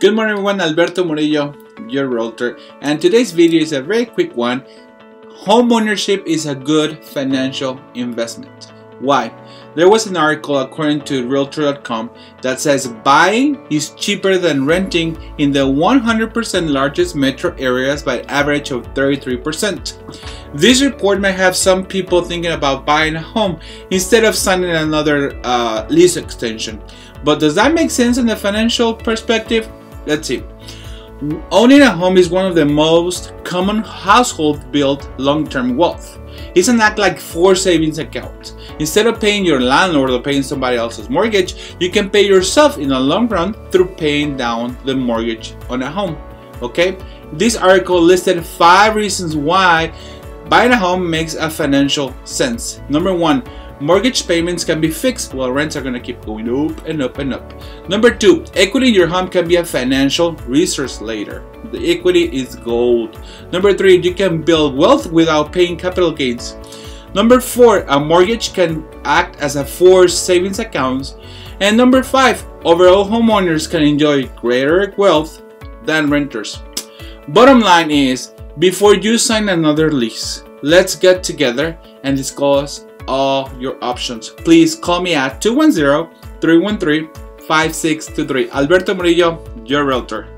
Good morning everyone, Alberto Murillo, your realtor, and today's video is a very quick one. Home ownership is a good financial investment. Why? There was an article according to Realtor.com that says buying is cheaper than renting in the 100% largest metro areas by average of 33%. This report may have some people thinking about buying a home instead of signing another uh, lease extension. But does that make sense in the financial perspective? Let's see. Owning a home is one of the most common household built long-term wealth. It's an act like four savings accounts. Instead of paying your landlord or paying somebody else's mortgage, you can pay yourself in the long run through paying down the mortgage on a home. Okay? This article listed five reasons why buying a home makes a financial sense. Number one, Mortgage payments can be fixed while rents are going to keep going up and up and up. Number two, equity in your home can be a financial resource later. The equity is gold. Number three, you can build wealth without paying capital gains. Number four, a mortgage can act as a forced savings account. And number five, overall homeowners can enjoy greater wealth than renters. Bottom line is, before you sign another lease, let's get together and discuss all your options. Please call me at 210-313-5623. Alberto Murillo, your realtor.